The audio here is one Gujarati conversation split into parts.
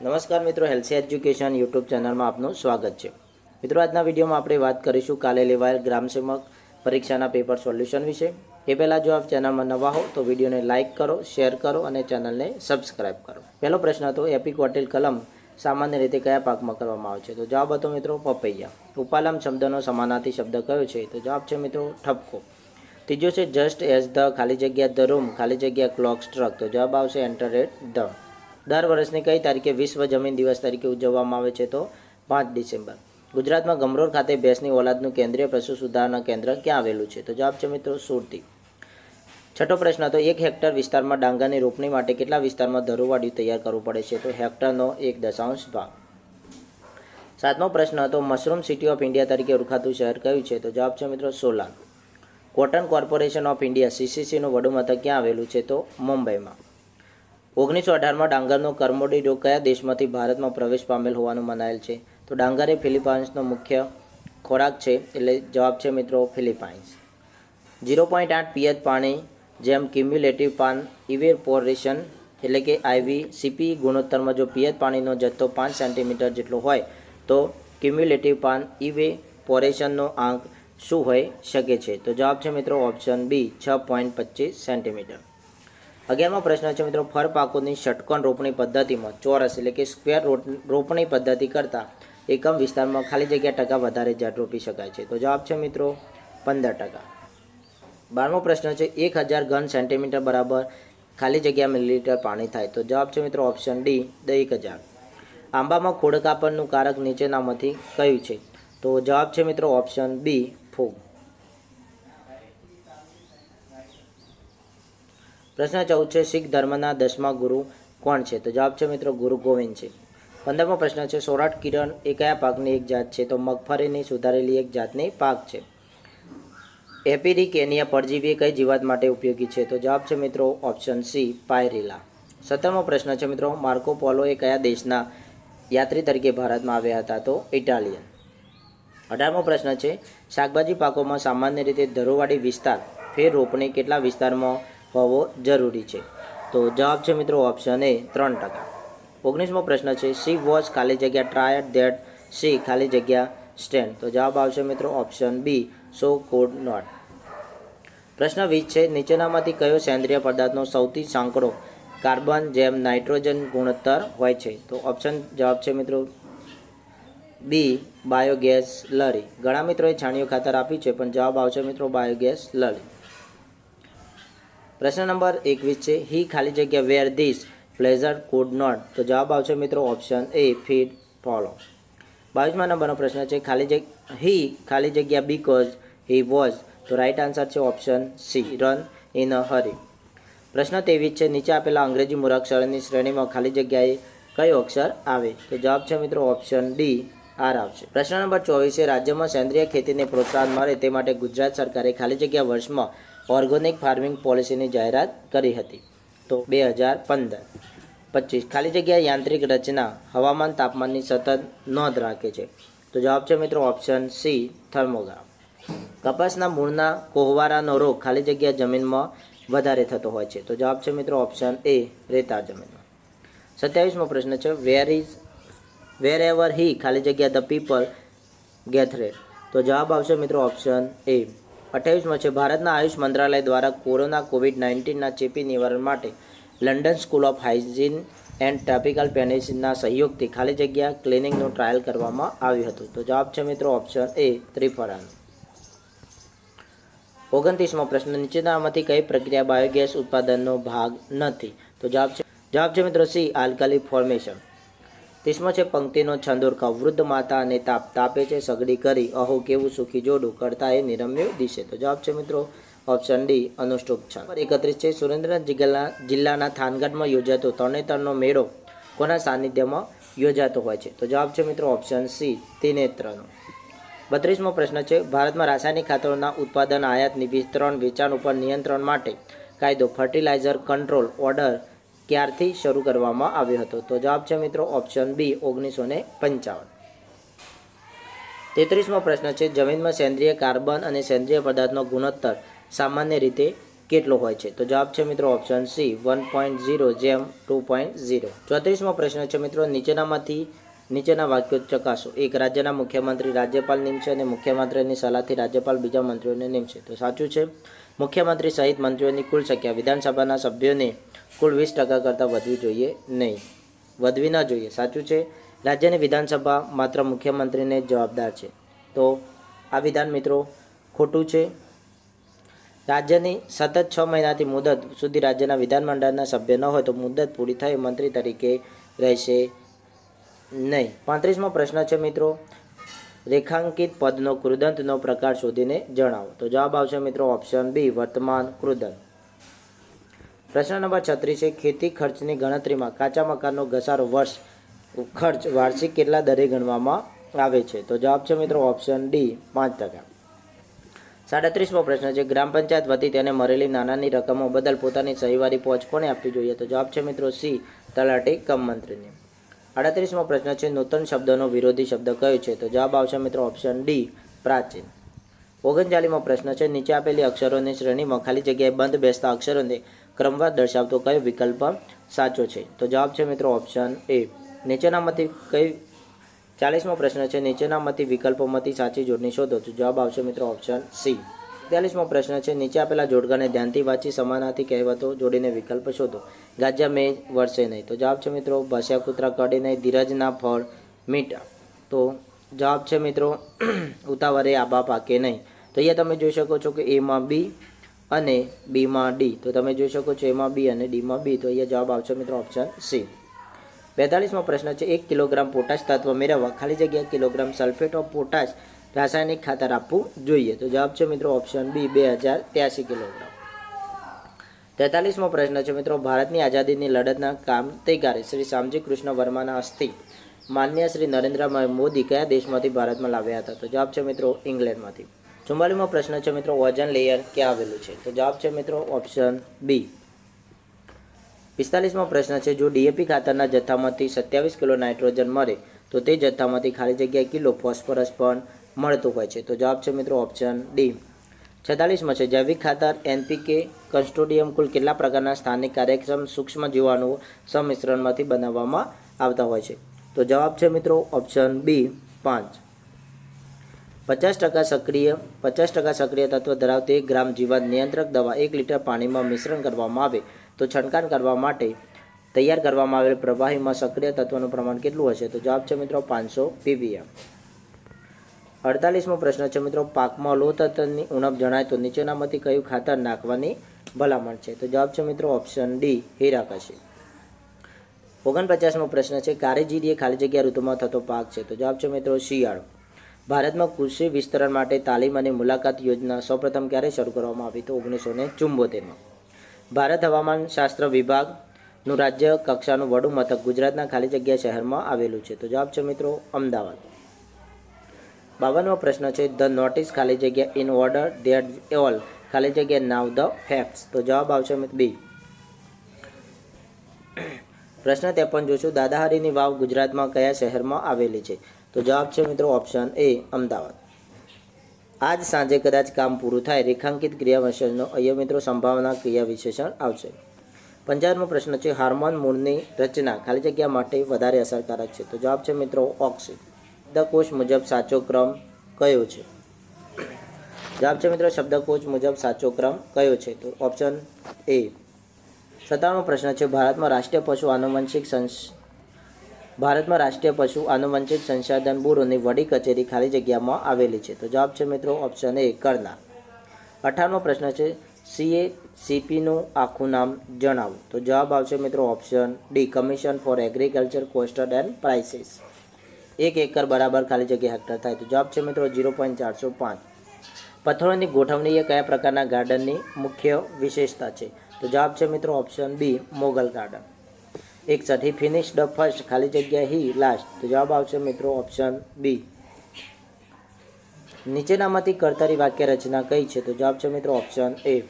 નમસ્કાર મિત્રો હેલ્થી એજ્યુકેશન યુટ્યુબ ચેનલમાં આપનું સ્વાગત છે. મિત્રો, આજના વિડીયોમાં આપણે વાત કરીશું કાલે લેવાયેલ ગ્રામસેવક પરીક્ષાના પેપર સોલ્યુશન વિશે. એ પહેલાં જો આપ ચેનલમાં નવા હો, તો વિડીયોને લાઇક કરો શેર કરો અને ચેનલને સબસ્ક્રાઇબ કરો. પહેલો પ્રશ્ન હતો એપિક હોટેલ કલમ સામાન્ય રીતે કયા પાકમાં કરવામાં આવે છે? તો જવાબ હતો મિત્રો, પપૈયા. ઉપાલમ શબ્દનો સમાનાર્થી શબ્દ કયો છે? તો જવાબ છે મિત્રો, ઠપકો. ત્રીજો છે જસ્ટ એઝ ધ ખાલી જગ્યા ધ રૂમ ખાલી જગ્યા ક્લોક સ્ટ્રક તો જવાબ આવશે એન્ટર એટ ધ દર વર્ષની કઈ તારીખે વિશ્વ જમીન દિવસ તરીકે ઉજવવામાં આવે છે તો પાંચ ડિસેમ્બર. ગુજરાતમાં ગમરોર ખાતે ભેંસની ઓલાદનું કેન્દ્રીય પશુ સુધારણા કેન્દ્ર ક્યાં આવેલું છે? તો જવાબ છે મિત્રો સુરતી. છઠ્ઠો પ્રશ્ન હતો એક હેક્ટર વિસ્તારમાં ડાંગરની રોપણી માટે કેટલા વિસ્તારમાં ધરુવાડિયું તૈયાર કરવું પડે છે? તો હેક્ટરનો એક દશાંશ ભાગ. સાતમો પ્રશ્ન હતો મશરૂમ સિટી ઓફ ઇન્ડિયા તરીકે ઓળખાતું શહેર કયું છે? તો જવાબ છે મિત્રો Solan. Cotton Corporation of India સીસીસીનું વડું મથક ક્યાં આવેલું છે? તો મુંબઈમાં. ઓગણીસો અઢારમાં ડાંગરનો કર્મોડી રોગ કયા દેશમાંથી ભારતમાં પ્રવેશ પામેલ હોવાનું મનાયેલ છે? તો ડાંગર એ ફિલિપાઇન્સનો મુખ્ય ખોરાક છે એટલે જવાબ છે મિત્રો ફિલિપાઇન્સ. ઝીરો પોઈન્ટ આઠ પીએચ પાણી, જેમ ક્યુમ્યુલેટિવ પાન ઇવેપોરેશન એટલે કે આઈવી સીપી ગુણોત્તરમાં જો પીએચ પાણીનો જથ્થો પાંચ સેન્ટીમીટર જેટલો હોય, તો ક્યુમ્યુલેટિવ પાન ઇવેપોરેશનનો આંક શું હોઈ શકે છે? તો જવાબ છે મિત્રો ઓપ્શન બી, છ પોઈન્ટ પચીસ સેન્ટીમીટર. અગિયારમો પ્રશ્ન છે મિત્રો, ફર પાકોની ષટકોણ રોપણી પદ્ધતિમાં ચોરસ એટલે કે સ્ક્વેર રોપણી પદ્ધતિ કરતાં એકમ વિસ્તારમાં ખાલી જગ્યા ટકા વધારે ઝાડ રોપી શકાય છે. તો જવાબ છે મિત્રો, પંદર ટકા. બારમો પ્રશ્ન છે, એક હજાર ઘન સેન્ટીમીટર બરાબર ખાલી જગ્યા મિલીલીટર પાણી થાય. તો જવાબ છે મિત્રો, ઓપ્શન ડી એક હજાર. આંબામાં ખોડકાપણનું કારક નીચેનામાંથી કયું છે? તો જવાબ છે મિત્રો, ઓપ્શન બી, ફૂગ. પ્રશ્ન ચૌદ છે, શીખ ધર્મના દસમા ગુરુ કોણ છે? તો જવાબ છે મિત્રો ગુરુ ગોવિંદ છે. પંદરમો પ્રશ્ન છે, સોરાટ કિરણ એ કયા પાકની એક જાત છે? તો મગફળીની સુધારેલી એક જાતની પાક છે. એપિરિક એનિયા પરજીવી કઈ જીવાત માટે ઉપયોગી છે? તો જવાબ છે મિત્રો ઓપ્શન સી, પાયરીલા. સત્તરમો પ્રશ્ન છે મિત્રો, માર્કો પોલો એ કયા દેશના યાત્રી તરીકે ભારતમાં આવ્યા હતા? તો ઇટાલિયન. અઢારમો પ્રશ્ન છે, શાકભાજી પાકોમાં સામાન્ય રીતે ધરોવાડી વિસ્તાર ફેર રોપણી કેટલા વિસ્તારમાં હોવો જરૂરી છે. તો જવાબ છે મિત્રો ઓપ્શન એ ત્રણ ટકા. ઓગણીસમો પ્રશ્ન છે સી વોઝ ખાલી જગ્યા ટ્રાયડ ધેટ સી ખાલી જગ્યા સ્ટેન્ડ તો જવાબ આવશે મિત્રો option B so could not પ્રશ્ન વીસ છે, નીચેનામાંથી કયો સેન્દ્રિય પદાર્થનો સૌથી સાંકડો કાર્બન જેમ નાઇટ્રોજન ગુણોત્તર હોય છે? તો ઓપ્શન જવાબ છે મિત્રો બી બાયોગેસ લરી. ઘણા મિત્રોએ છાણિયું ખાતર આપ્યું છે, પણ જવાબ આવશે મિત્રો બાયોગેસ લરી. પ્રશ્ન નંબર એકવીસ છે, હી ખાલી જગ્યા were this pleasure could not તો જવાબ આવશે મિત્રો ઓપ્શન એ ફીડ ફોલો બાવીસમા નંબરનો પ્રશ્ન છે, ખાલી જગ્યા હી ખાલી જગ્યા બીકોઝ હી વોઝ તો રાઈટ આન્સર છે option C run in a hurry પ્રશ્ન ત્રેવીસ છે, નીચે આપેલા અંગ્રેજી મૂળાક્ષરની શ્રેણીમાં ખાલી જગ્યાએ કયો અક્ષર આવે? તો જવાબ છે મિત્રો ઓપ્શન ડી આર આવશે. પ્રશ્ન નંબર ચોવીસે રાજ્યમાં સેન્દ્રિય ખેતીને પ્રોત્સાહન મળે તે માટે ગુજરાત સરકારે ખાલી જગ્યા વર્ષમાં ઓર્ગેનિક ફાર્મિંગ પોલિસીની જાહેરાત કરી હતી. તો બે હજાર પંદર. પચીસ. ખાલી જગ્યા યાંત્રિક રચના, હવામાન તાપમાનની સતત નોંધ રાખે છે. તો જવાબ છે મિત્રો ઓપ્શન સી થર્મોગ્રાફ કપાસના મૂળના કોહવારાનો રોગ ખાલી જગ્યા જમીનમાં વધારે થતો હોય છે. તો જવાબ છે મિત્રો ઓપ્શન એ, રેતાળ જમીનમાં. સત્યાવીસમો પ્રશ્ન છે વેર ઇઝ વેર એવર હી ખાલી જગ્યા ધ પીપલ ગેથરેડ તો જવાબ આવશે મિત્રો ઓપ્શન એ. અઠ્યાવીસમાં છે. ભારતના આયુષ મંત્રાલય દ્વારા કોરોના કોવિડ નાઇન્ટીનના ચેપી નિવારણ માટે London School of Hygiene and Tropical પેનિસિનના સહયોગથી ખાલી જગ્યા ક્લિનિંગનું ટ્રાયલ કરવામાં આવ્યું હતું. તો જવાબ છે મિત્રો ઓપ્શન એ ત્રિફળાનું. ઓગણત્રીસમો પ્રશ્ન, નીચેનામાંથી કઈ પ્રક્રિયા બાયોગેસ ઉત્પાદનનો ભાગ નથી? તો જવાબ છે જવાબ છે મિત્રો સી, આલ્કાલી ફોર્મેશન. ત્રીસમો છે, પંક્તિનો છંદોરખાવ વૃદ્ધ માતા અને તાપ તાપે છે, સગડી કરી, અહો, કેવું સુખી જોડું, કરતા એ નિરમ્ય દિશે. તો જવાબ છે, મિત્રો ઓપ્શન ડી અનુષ્ટુપ છંદ. નંબર એકત્રીસ છે સુરેન્દ્રનાથ જિલ્લા, જિલ્લાના થાનગઢમાં યોજાતો તરણેતરનો મેળો કોના સાનિધ્યમાં યોજાતો હોય છે? તો જવાબ છે, મિત્રો ઓપ્શન સી ત્રિનેત્રનો બત્રીસમો પ્રશ્ન છે, ભારતમાં રાસાયણિક ખાતરોના ઉત્પાદન આયાતની વિતરણ, વેચાણ ઉપર નિયંત્રણ માટે કાયદો, ફર્ટિલાઇઝર કંટ્રોલ ઓર્ડર ક્યારથી શરૂ કરવામાં આવ્યો હતો. તો જવાબ છે મિત્રો ઓપ્શન બી, ઓગણીસો ને પંચાવન. તેત્રીસમો પ્રશ્ન છે, જમીનમાં સેન્દ્રિય કાર્બન અને સેન્દ્રિય પદાર્થનો ગુણોત્તર સામાન્ય રીતે કેટલો હોય છે? તો જવાબ છે મિત્રો option C, one point zero, જેમ ટુ પોઈન્ટ ઝીરો. ચોત્રીસમો પ્રશ્ન છે મિત્રો, નીચેનામાંથી નીચેના વાક્યો ચકાસો. એક, રાજ્યના મુખ્યમંત્રી રાજ્યપાલ નિમશે અને મુખ્યમંત્રીની સલાહથી રાજ્યપાલ બીજા મંત્રીઓને નિમશે. તો સાચું છે? મુખ્યમંત્રી સહિત મંત્રીઓની કુલ સંખ્યા વિધાનસભાના સભ્યોને કુલ વીસ ટકા કરતાં વધવી જોઈએ નહીં. વધવી ન જોઈએ. સાચું છે? રાજ્યની વિધાનસભા માત્ર મુખ્યમંત્રીને જ જવાબદાર છે. તો આ વિધાન મિત્રો ખોટું છે? રાજ્યની સતત છ મહિનાથી મુદત સુધી રાજ્યના વિધાનમંડળના સભ્ય ન હોય તો મુદત પૂરી થઈ મંત્રી તરીકે રહેશે નહીં, પાંત્રીસમો પ્રશ્ન છે મિત્રો. રેખાંકિત પદનો કૃદંતનો પ્રકાર શોધીને જણાવો. તો જવાબ આવશે મિત્રો ઓપ્શન બી વર્તમાન કૃદંત. પ્રશ્ન નંબર છત્રીસ છે, ખેતી ખર્ચની ગણતરીમાં કાચા મકાનનો ઘસારો વર્ષ ખર્ચ વાર્ષિક કેટલા દરે ગણવામાં આવે છે? તો જવાબ છે મિત્રો ઓપ્શન ડી પાંચ ટકા. સાડત્રીસમો પ્રશ્ન છે, ગ્રામ પંચાયત વતી તેને મળેલી નાનાની રકમો બદલ પોતાની સહીવારી પહોંચ કોને આપવી જોઈએ? તો જવાબ છે મિત્રો સી તલાટી કમ મંત્રીને. આડત્રીસમો પ્રશ્ન છે, નૂતન શબ્દનો વિરોધી શબ્દ કયો છે? તો જવાબ આવશે મિત્રો ઓપ્શન ડી પ્રાચીન. ઓગણચાલીમો પ્રશ્ન છે, નીચે આપેલી અક્ષરોની શ્રેણીમાં ખાલી જગ્યાએ બંધ બેસતા અક્ષરોને ક્રમવાર દર્શાવતો કયો વિકલ્પ સાચો છે? તો જવાબ છે મિત્રો ઓપ્શન એ નીચેનામાંથી કઈ ચાલીસમો પ્રશ્ન છે, નીચેનામાંથી વિકલ્પોમાંથી સાચી જોડણી શોધો. તો જવાબ આવશે મિત્રો ઓપ્શન સી બેતાલીસમો પ્રશ્ન છે. નીચે આપેલા જોડકાને ધ્યાનથી વાંચી સમાનાથી કહેવતો જોડીને વિકલ્પ શોધો. ગાજા મેં વરસે નહીં. તો જવાબ છે મિત્રો ભસ્યા કૂતરા કડે નહીં, ધીરજના ફળ મીઠા તો જવાબ છે મિત્રો, ઉતાવળે આબા પાકે નહીં. તો અહીંયા તમે જોઈ શકો છો કે એમાં બી અને બીમાં ડી. તો તમે જોઈ શકો છો એમાં બી અને ડીમાં બી. તો અહીંયા જવાબ આવશે મિત્રો ઓપ્શન સી. બેતાલીસમો પ્રશ્ન છે. એક કિલોગ્રામ પોટાશ તત્વ મેળવવા. ખાલી જગ્યા કિલોગ્રામ સલ્ફેટ ઓફ પોટાશ રાસાયણિક ખાતર આપવું જોઈએ. તો જવાબ છે મિત્રો ઓપ્શન બી બે હજાર ત્યાસી કિલોગ્રામ. તેતાલીસમો પ્રશ્ન છે મિત્રો, ભારતની આઝાદીની લડતના કામતેગારે શ્રી શ્યામજી કૃષ્ણ વર્માના અસ્થિ માન્ય શ્રી નરેન્દ્ર મોદી કયા દેશમાંથી ભારતમાં લાવ્યા હતા? તો જવાબ છે મિત્રો ઇંગ્લેન્ડમાંથી. ચુમ્માલીમો પ્રશ્ન છે મિત્રો ઓઝન લેયર ક્યાં આવેલું છે? તો જવાબ છે મિત્રો ઓપ્શન બી પિસ્તાલીસમો પ્રશ્ન છે, જો ડીએપી ખાતરના જથ્થામાંથી સત્યાવીસ કિલો નાઇટ્રોજન મળે, તો તે જથ્થામાંથી ખાલી જગ્યાએ કિલો ફોસ્ફરસ પણ મળતું હોય છે. તો જવાબ છે મિત્રો ઓપ્શન ડી છેતાલીસમાં છે, જૈવિક ખાતર એનપીકે કન્સ્ટોડિયમ કુલ કેટલા પ્રકારના સ્થાનિક કાર્યક્ષમ સૂક્ષ્મ જીવાણુઓ સંમિશ્રણમાંથી બનાવવામાં આવતા હોય છે? તો જવાબ છે મિત્રો ઓપ્શન બી પાંચ. પચાસ ટકા સક્રિય, પચાસ ટકા સક્રિય તત્વ ધરાવતી એક ગ્રામ જીવાત નિયંત્રક દવા એક લીટર પાણીમાં મિશ્રણ કરવામાં આવે. તો છંટકાવ કરવા માટે તૈયાર કરવામાં આવેલ પ્રવાહીમાં સક્રિય તત્વનું પ્રમાણ કેટલું હશે? તો જવાબ છે મિત્રો પાંચસો પીપીએમ અડતાલીસમો પ્રશ્ન છે મિત્રો, પાકમાં લો તત્વની ઉણપ જણાય તો નીચેનામાંથી કયું ખાતર નાખવાની ભલામણ છે? તો જવાબ છે મિત્રો ઓપ્શન ડી, હીરાકશી. ઓગણપચાસમો પ્રશ્ન છે કારેજીરી એ ખાલી જગ્યા ઋતુમાં થતો પાક છે? તો જવાબ છે મિત્રો શિયાળો. ભારતમાં કૃષિ વિસ્તરણ માટે તાલીમ અને મુલાકાત યોજના સૌપ્રથમ ક્યારે શરૂ કરવામાં આવી? તો ઓગણીસો ને ચુંબોતેરમાં. ભારત હવામાન શાસ્ત્ર વિભાગનું રાજ્ય કક્ષાનું વડું મથક ગુજરાતના ખાલી જગ્યા શહેરમાં આવેલું છે. તો જવાબ છે મિત્રો અમદાવાદ. બાવનમો પ્રશ્ન છે ધ નોટિસ ખાલી જગ્યા ઇન ઓર્ડર દેટ ઓલ ખાલી જગ્યા નાવ ધ ફેક્ટ્સ તો જવાબ આવશે બી પ્રશ્ન ત્રેપન જોશું, દાદાહરીની વાવ ગુજરાતમાં કયા શહેરમાં આવેલી છે? તો જવાબ છે મિત્રો ઓપ્શન એ અમદાવાદ. આજ સાંજે કદાચ કામ પૂરું થાય, રેખાંકિત ક્રિયા અહીંયા મિત્રો સંભાવના ક્રિયા વિશેષણ આવશે. પંજાબનો પ્રશ્ન છે, હાર્મોન મૂળની રચના ખાલી જગ્યા માટે વધારે અસરકારક છે? તો જવાબ છે મિત્રો ઓક્સિન. શબ્દકોશ મુજબ સાચો ક્રમ કયો છે? જવાબ છે મિત્રો, શબ્દકોશ મુજબ સાચો ક્રમ કયો છે? તો ઓપ્શન એ સત્તાવનમો પ્રશ્ન છે, ભારતમાં રાષ્ટ્રીય પશુ આનુવંશિક સંશ ભારતમાં રાષ્ટ્રીય પશુ આનુવંશિક સંશોધન બ્યુરોની વડી કચેરી ખાલી જગ્યામાં આવેલી છે. તો જવાબ છે મિત્રો ઓપ્શન એ કરનાર. અઠારમો પ્રશ્ન છે સીએ સીપીનું આખું નામ જણાવો. તો જવાબ આવશે મિત્રો option D Commission for Agriculture Costs and Prices એક એકર બરાબર ખાલી જગ્યા હેક્ટર થાય. તો જવાબ છે મિત્રો ઝીરો પોઈન્ટ ચારસો પાંચ. પથ્થરોની ગોઠવણી એ કયા પ્રકારના ગાર્ડનની મુખ્ય વિશેષતા છે? તો જવાબ છે મિત્રો ઓપ્શન બી, મોગલ ગાર્ડન. એકસઠ હી ફિનિશ ધ ફર્સ્ટ ખાલી જગ્યા હી લાસ્ટ તો જવાબ આવશે મિત્રો ઓપ્શન બી. નીચેનામાંથી કરતરી વાક્ય રચના કઈ છે? તો જવાબ છે મિત્રો ઓપ્શન એ.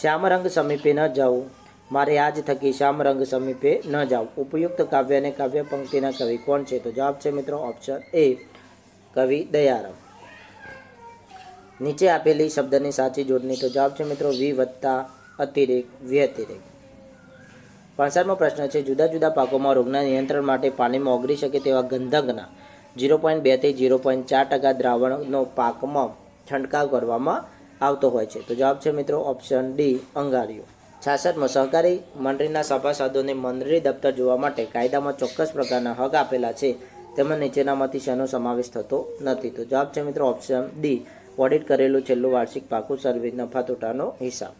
શ્યામ રંગ સમીપે ન જાવું. મારે આજ થકી શામરંગ સમીપે ન જાવ ઉપયુક્ત કાવ્ય અને કાવ્ય પંક્તિના કવિ કોણ છે? તો જવાબ છે મિત્રો ઓપ્શન એ કવિ દયારામ. નીચે આપેલી શબ્દની સાચી જોડણી. તો જવાબ છે મિત્રો વિ વત્તા અતિરેક, વ્યતિરેક. પાસઠમો પ્રશ્ન છે, જુદા જુદા પાકોમાં રોગના નિયંત્રણ માટે પાણીમાં ઓગળી શકે તેવા ગંધકના ઝીરો પોઈન્ટ બેથી ઝીરો પોઈન્ટ ચાર ટકા દ્રાવણનો પાકમાં છંટકાવ કરવામાં આવતો હોય છે. તો જવાબ છે મિત્રો ઓપ્શન ડી અંગારિયો છાસઠમો સહકારી મંડળીના સભાસદોને મંડળી દફતર જોવા માટે કાયદામાં ચોક્કસ પ્રકારના હક આપેલા છે. તેમાં નીચેનામાંથી શેનો સમાવેશ થતો નથી. તો જવાબ છે મિત્રો ઓપ્શન ડી. ઓડિટ કરેલું છેલ્લું વાર્ષિક પાકું સર્વે નફા તોટાનો હિસાબ.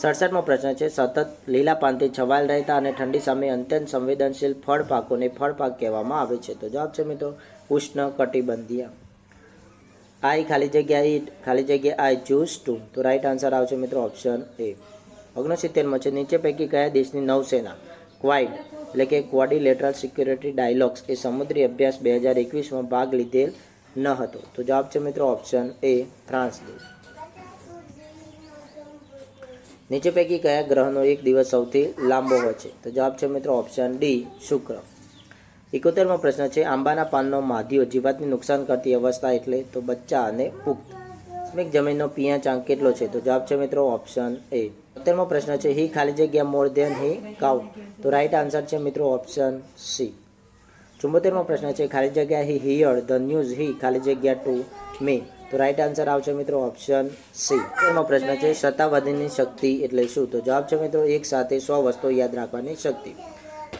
સડસઠમો પ્રશ્ન છે, સતત લીલા પાનથી છવાયેલ રહેતા અને ઠંડી સામે અત્યંત સંવેદનશીલ ફળ પાકોને ફળ પાક કહેવામાં આવે છે. તો જવાબ છે મિત્રો ઉષ્ણ કટિબંધીય. આઈ ખાલી જગ્યા ઈટ ખાલી જગ્યા આઈ ચૂઝ ટુ. તો રાઈટ આન્સર આવશે મિત્રો ઓપ્શન એ. ઓગણસિત્તેરમાં છે. નીચે પૈકી કયા દેશની નૌસેના? ક્વાઇડ, એટલે કે ક્વોડિલેટરલ સિક્યુરિટી ડાયલોગ્સ, એ સમુદ્રી અભ્યાસ બે હજાર એકવીસમાં ભાગ લીધેલ ન હતો. તો જવાબ છે મિત્રો ઓપ્શન એ ફ્રાન્સ દેશ. નીચે પૈકી કયા ગ્રહનો એક દિવસ સૌથી લાંબો હોય છે? તો જવાબ છે મિત્રો ઓપ્શન ડી, શુક્ર. એકોતેરમો પ્રશ્ન છે, આંબાના પાનનો માધ્યો જીવાતને નુકસાન કરતી અવસ્થા એટલે તો બચ્ચા અને પુખ્ત. સ્મિક જમીનનો પિયા આંક કેટલો છે? તો જવાબ છે મિત્રો ઓપ્શન એ સત્તરમો પ્રશ્ન છે, હી ખાલી જગ્યા મોર દેન હી કાઉ તો રાઈટ આન્સર છે મિત્રો ઓપ્શન સી ચુંબોતેરમો પ્રશ્ન છે, ખાલી જગ્યા he hear the news he ખાલી જગ્યા ટુ મે તો રાઈટ આન્સર આવશે મિત્રો ઓપ્શન સી એનો પ્રશ્ન છે, સત્તાવાદીની શક્તિ એટલે શું? તો જવાબ છે મિત્રો એક સાથે સો વસ્તુઓ યાદ રાખવાની શક્તિ.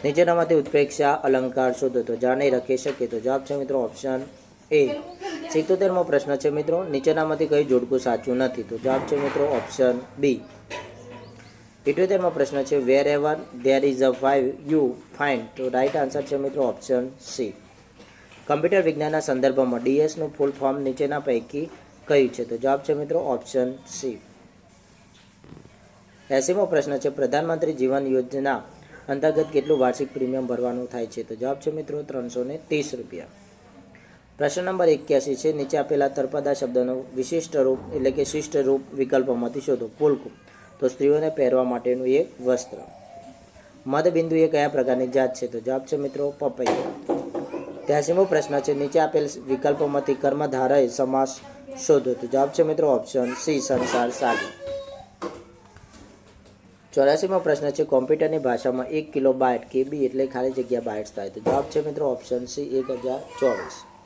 નીચેનામાંથી ઉત્પ્રેક્ષા, અલંકાર શોધો. તો જાણી રાખી શકીએ. તો જવાબ છે મિત્રો ઓપ્શન એ સિત્તોતેરમો પ્રશ્ન છે મિત્રો. નીચેનામાંથી કઈ જોડકું સાચું નથી? તો જવાબ છે મિત્રો ઓપ્શન બી ઇઠ્યોતેરમો પ્રશ્ન છે wherever there is a five you fine તો રાઇટ આન્સર છે મિત્રો ઓપ્શન સી કમ્પ્યુટર વિજ્ઞાનના સંદર્ભમાં ડીએસનું ફૂલ ફોર્મ નીચેના પૈકી કયું છે? તો જવાબ છે મિત્રો ઓપ્શન સી એસીમો પ્રશ્ન છે, પ્રધાનમંત્રી જીવન યોજના અંતર્ગત કેટલું વાર્ષિક પ્રીમિયમ ભરવાનું થાય છે? તો જવાબ છે મિત્રો ત્રણસો ત્રીસ રૂપિયા. પ્રશ્ન નંબર એક્યાસી છે, નીચે આપેલા તરપદા શબ્દનો વિશિષ્ટ રૂપ એટલે કે શિષ્ટ રૂપ વિકલ્પોમાંથી શોધો. પુલકું તો સ્ત્રીઓને પહેરવા માટેનું એક વસ્ત્ર. મધબિંદુ એ કયા પ્રકારની જાત છે? તો જવાબ છે મિત્રો પપૈયા. ત્યાસીમો પ્રશ્ન છે, નીચે આપેલ વિકલ્પોમાંથી કર્મધારય સમાસ શોધો. તો જવાબ છે મિત્રો ઓપ્શન સી, સંસાર સાગર. ચોરાસીમો પ્રશ્ન છે, કોમ્પ્યુટરની ભાષામાં એક કિલો બાઇટ કેબી એટલે ખાલી જગ્યા બાઇટ્સ થાય. તો જવાબ છે મિત્રો ઓપ્શન સી, એક હજાર ચોવીસ.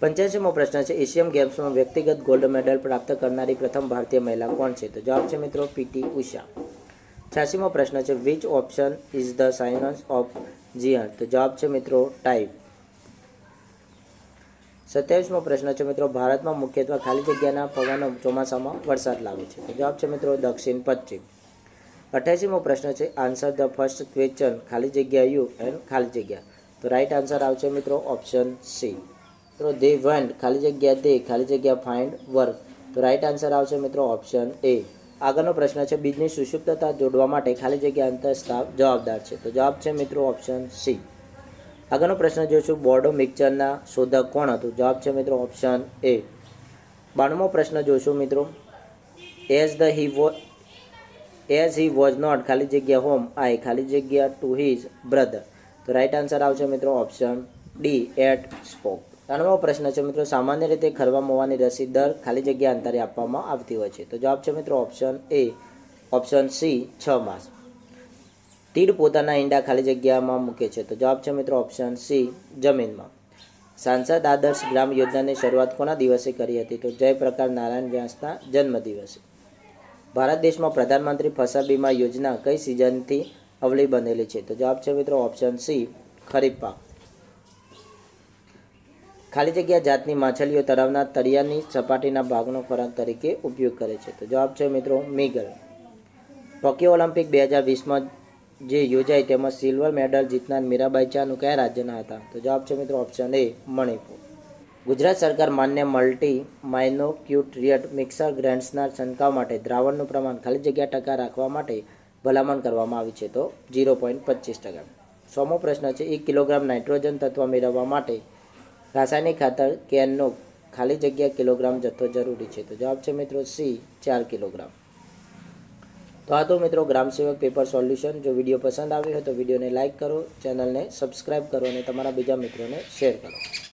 પંચ્યાસીમો પ્રશ્ન છે, એશિયન ગેમ્સમાં વ્યક્તિગત ગોલ્ડ મેડલ પ્રાપ્ત કરનારી પ્રથમ ભારતીય મહિલા કોણ છે? તો જવાબ છે મિત્રો પીટી ઉષા. છ્યાસીમો પ્રશ્ન છે which option is the science of GR તો જવાબ છે મિત્રો ટાઈપ સત્યાવીસમો પ્રશ્ન છે મિત્રો, ભારતમાં મુખ્યત્વે ખાલી જગ્યાના પવનો ચોમાસામાં વરસાદ લાવે છે. તો જવાબ છે મિત્રો દક્ષિણ પશ્ચિમ. અઠ્યાસીમો પ્રશ્ન છે આન્સર ધ ફર્સ્ટ ક્વેશ્ચન ખાલી જગ્યા યુ એન્ડ ખાલી જગ્યા. તો રાઈટ આન્સર આવશે મિત્રો ઓપ્શન સી મિત્રો દે વેન્ટ ખાલી જગ્યા દે, ખાલી જગ્યા ફાઇન્ડ વર્ક તો રાઈટ આન્સર આવશે મિત્રો ઓપ્શન એ આગળનો પ્રશ્ન છે, બીજની સુષુપ્તતા જોડવા માટે ખાલી જગ્યા અંતરસ્ત્રાવ જવાબદાર છે. તો જવાબ છે મિત્રો ઓપ્શન સી આગળનો પ્રશ્ન જોઈશું બોર્ડો મિક્સરના શોધક કોણ હતું? જવાબ છે મિત્રો ઓપ્શન એ બાણમો પ્રશ્ન જોઈશું મિત્રો. એઝ ધ હી વો એઝ હી વોઝ નોટ ખાલી જગ્યા હોમ આઈ ખાલી જગ્યા ટુ હિઝ બ્રધર તો રાઈટ આન્સર આવશે મિત્રો ઓપ્શન ડી એટ સ્પોક ત્રણમો પ્રશ્ન છે મિત્રો, સામાન્ય રીતે ખરવા મોવાની રસી દર ખાલી જગ્યા અંતરે આપવામાં આવતી હોય છે. તો જવાબ છે મિત્રો ઓપ્શન એ ઓપ્શન સી છ માસ. તીડ પોતાના ઈંડા ખાલી જગ્યામાં મૂકે છે. તો જવાબ છે મિત્રો ઓપ્શન સી જમીનમાં. સાંસદ આદર્શ ગ્રામ યોજનાની શરૂઆત કોના દિવસે કરી હતી? તો જયપ્રકાશ નારાયણ વ્યાસના જન્મ દિવસે ભારત દેશમાં પ્રધાનમંત્રી ફસલ બીમા યોજના કઈ સિઝનથી અવલી બનેલી છે? તો જવાબ છે મિત્રો ઓપ્શન સી ખરીફ પાક. ખાલી જગ્યા જાતની માછલીઓ તળાવના તળિયાની સપાટીના ભાગનો ખોરાક તરીકે ઉપયોગ કરે છે. તો જવાબ છે મિત્રો મીગલ. ટોક્યો ઓલિમ્પિક બે હજાર વીસમાં જે યોજાઈ તેમાં સિલ્વર મેડલ જીતનાર મીરાબાઈ ચાનુ કયા રાજ્યના હતા? તો જવાબ છે મિત્રો ઓપ્શન એ મણિપુર. ગુજરાત સરકાર માન્ય મલ્ટી માઇનોક્યુટ્રિયટ મિક્સર ગ્રેન્ડ્સના છંટકાવ માટે દ્રાવણનું પ્રમાણ ખાલી જગ્યા ટકા રાખવા માટે ભલામણ કરવામાં આવી છે. તો ઝીરો પોઈન્ટ પચીસ ટકા. સોમો પ્રશ્ન છે, એક કિલોગ્રામ નાઇટ્રોજન તત્વ મેળવવા માટે રાસાયણિક ખાતર કેનનો ખાલી જગ્યા કિલોગ્રામ જથ્થો જરૂરી છે. તો જવાબ છે મિત્રો સી, ચાર કિલોગ્રામ. તો આ તો મિત્રો ગ્રામ સેવક પેપર સોલ્યુશન. જો વીડિયો પસંદ આવ્યો હોય તો વિડીયોને લાઇક કરો, ચેનલને સબસ્ક્રાઇબ કરો અને તમારા બીજા મિત્રોને શેર કરો.